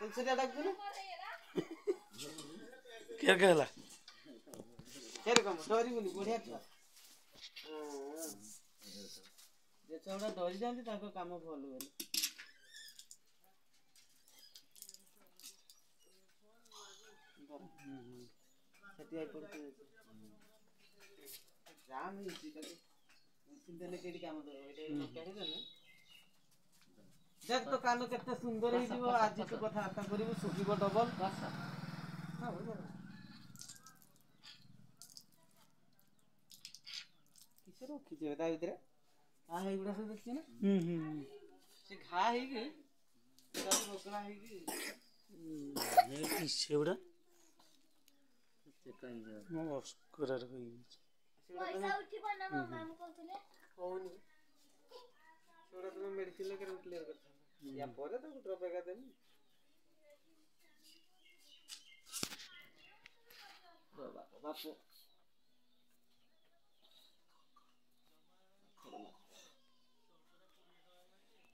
চিলচিলিয়া ডাকবি না কে কে হলা এরকম ডরি বলি বড়িয়া ছিল যে ছড়া ডরি যাନ୍ତି ତାଙ୍କ କାମ ଭଲ ହୁଏନି ସେଠି ଆଇ ପଡୁଛି ଜାମ୍ ହେଇଛି ତାକୁ ମେସିନ୍ ଦେଲେ କେଠି କାମ ଦେବ ଏଇଟା କାଢ଼ିଦେଲେ দেখ তো কান কেতে সুন্দর হইযিব আজি তো কথাবার্তা করিবু শুকিব ডবল কিসে রক্ষিছে তা ভিতরে আ এইগুলা সব দেখছি না হুম হুম সে ঘা হইকি সব রোকনা হইকি কিসে ওটা অস্করার হয়ে গেছে পয়সা উঠিব না মামা আমি কইছিলে হউনি সেটা তুমি মেডিসিন লাগে ক্লিয়ার করতে या पोरे तो ड्रॉप कर देनी बाबा बापू